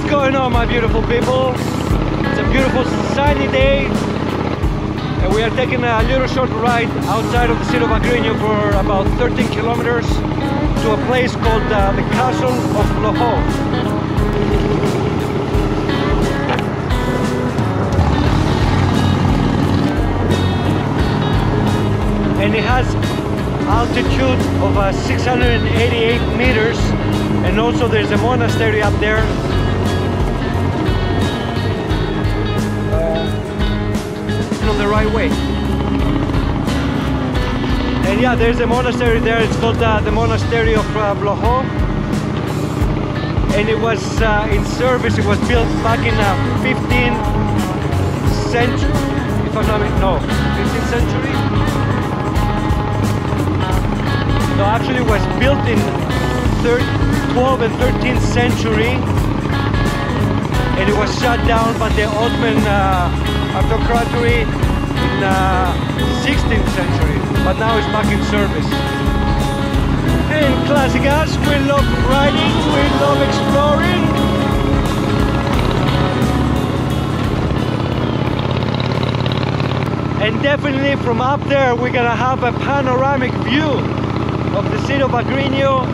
What's going on my beautiful people? It's a beautiful sunny day and we are taking a little short ride outside of the city of Agrinio for about 13 kilometers to a place called uh, the Castle of Vlohov. And it has altitude of uh, 688 meters and also there's a monastery up there the right way. And yeah there's a monastery there. It's called uh, the monastery of uh, and it was uh, in service it was built back in uh, 15th century if I'm not no 15th century. No actually it was built in third, 12th and 13th century. And it was shut down by the Ottoman uh, autocracy. in uh, 16th century but now it's back in service. And classic us we love riding we love exploring. And definitely from up there we're gonna have a panoramic view of the city of Agrinio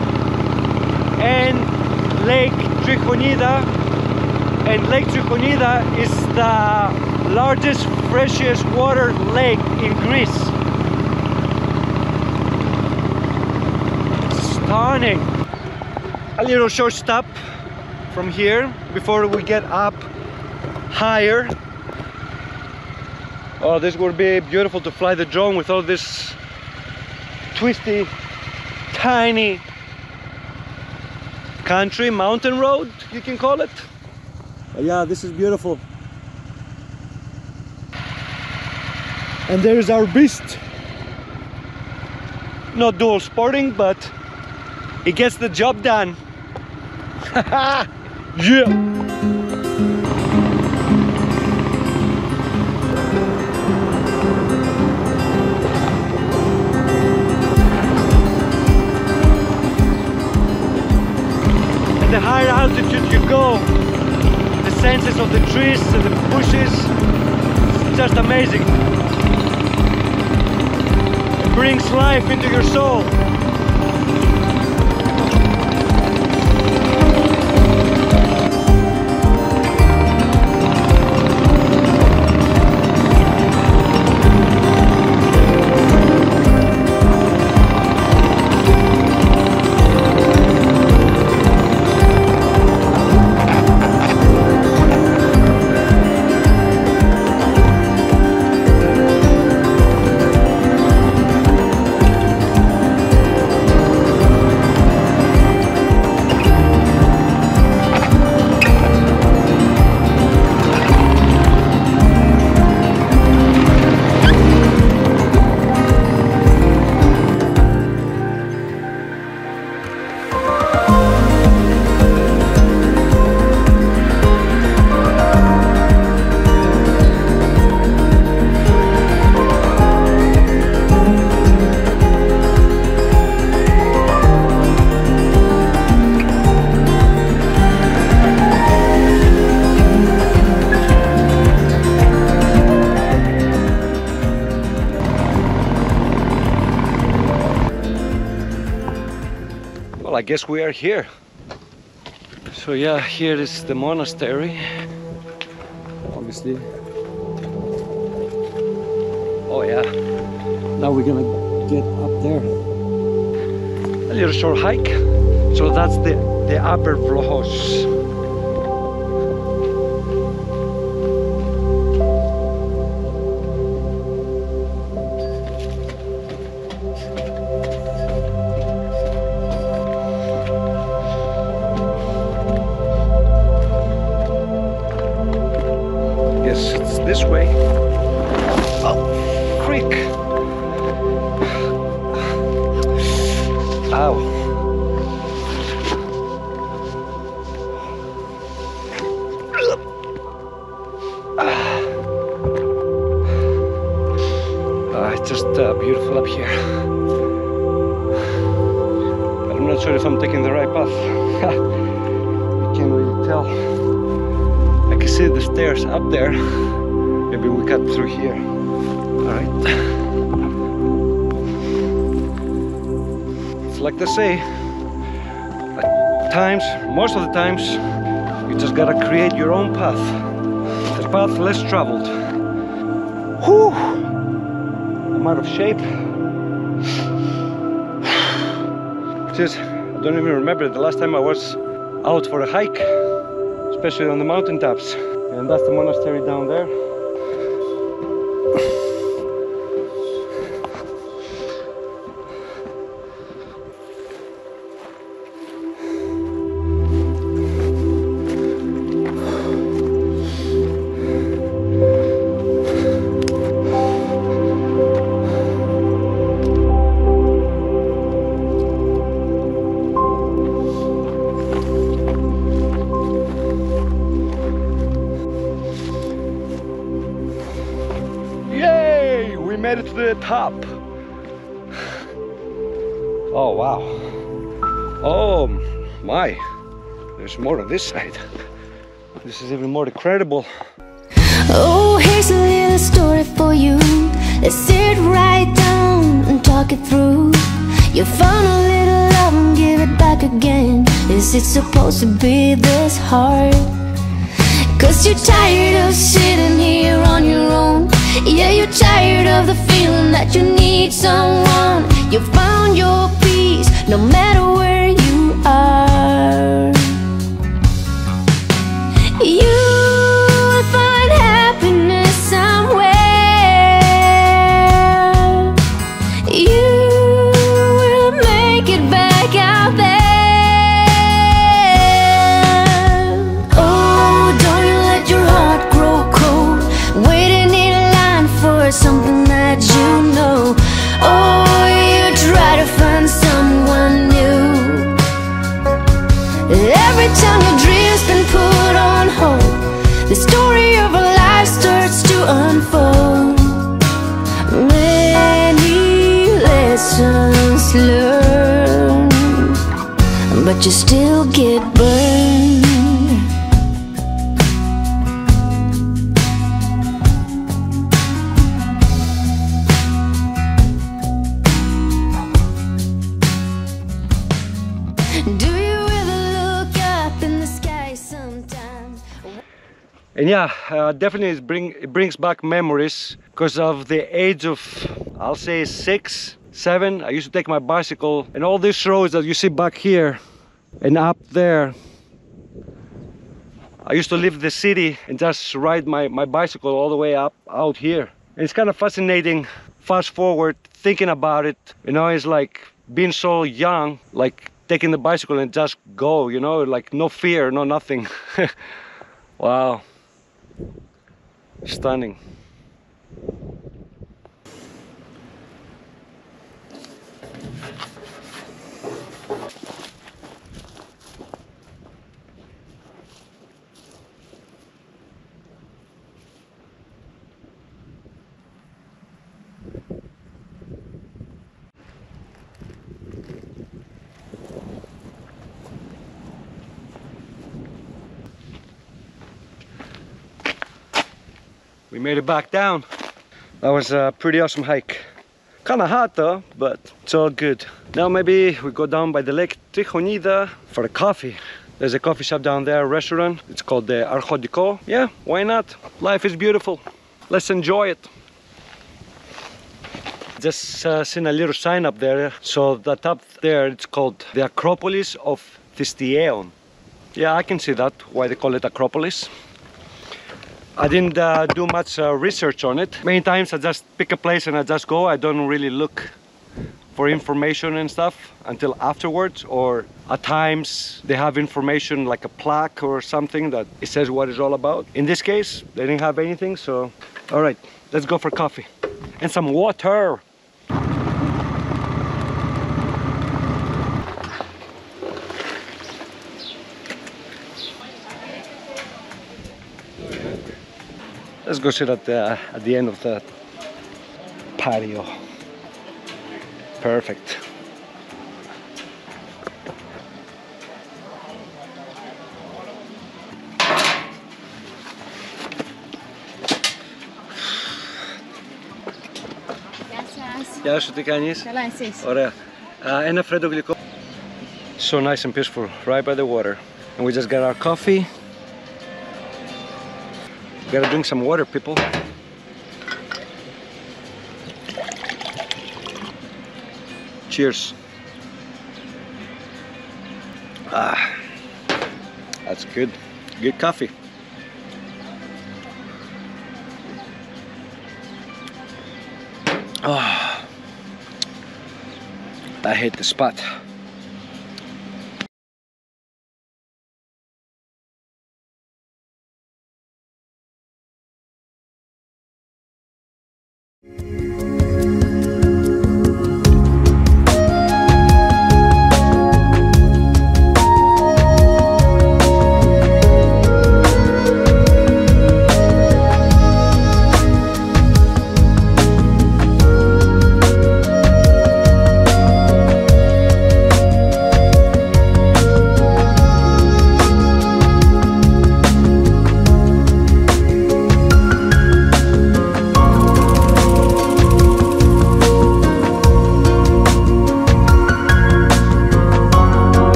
and Lake Trichonida and Lake Trichonida is the largest freshest water lake in Greece. Stunning. A little short stop from here before we get up higher. Oh this would be beautiful to fly the drone with all this twisty tiny country mountain road you can call it. But yeah this is beautiful and there's our beast. Not dual sporting but it gets the job done. Yeah. The higher altitude you go, the senses of the trees and the bushes, it's just amazing. Brings life into your soul. Guess we are here. So yeah, here is the monastery. Obviously. Oh yeah. Now we're gonna get up there. A little short hike. So that's the the upper Vlochos. Beautiful up here. But I'm not sure if I'm taking the right path. You can't really tell. I can see the stairs up there. Maybe we cut through here. All right. It's like they say, at times, most of the times, you just gotta create your own path. The path less traveled. Whew! Out of shape. Just, I don't even remember the last time I was out for a hike, especially on the mountain tops. And that's the monastery down there. The top. Oh wow. Oh my. There's more on this side. This is even more incredible. Oh, here's a little story for you. Let's sit right down and talk it through. You found a little love and give it back again. Is it supposed to be this hard? Cause you're tired of sitting here on your own. Yeah, you're tired of the feeling that you need someone. You found your peace no matter where you are. You someone new. Every time your dream's been put on hold, the story of a life starts to unfold. Many lessons learned, but you still get burned. And yeah, uh, definitely it, bring, it brings back memories because of the age of, I'll say six, seven. I used to take my bicycle and all these roads that you see back here and up there. I used to leave the city and just ride my, my bicycle all the way up out here. And it's kind of fascinating, fast forward, thinking about it. You know, it's like being so young, like taking the bicycle and just go, you know, like no fear, no nothing. wow. Stunning. We made it back down. That was a pretty awesome hike. Kind of hot though, but it's all good. Now maybe we go down by the lake Trichonida for a coffee. There's a coffee shop down there, restaurant. It's called the Arjodico. Yeah, why not? Life is beautiful. Let's enjoy it. Just uh, seen a little sign up there. So that up there, it's called the Acropolis of Thistieon. Yeah, I can see that, why they call it Acropolis. I didn't uh, do much uh, research on it. Many times I just pick a place and I just go. I don't really look for information and stuff until afterwards or at times they have information like a plaque or something that it says what it's all about. In this case, they didn't have anything, so all right, let's go for coffee and some water. Let's go sit at the, at the end of the patio. Perfect. Uh, so nice and peaceful, right by the water. And we just got our coffee. Gotta drink some water, people. Cheers. Ah, that's good. Good coffee. Ah, I hate the spot.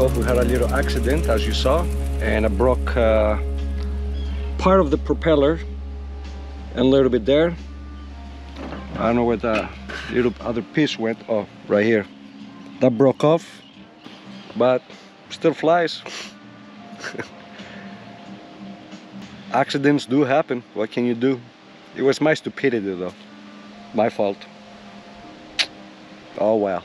Takeoff we had a little accident as you saw and I broke uh, part of the propeller and a little bit there. I don't know where the little other piece went oh right here. That broke off but still flies. Accidents do happen. What can you do? It was my stupidity though. My fault. Oh well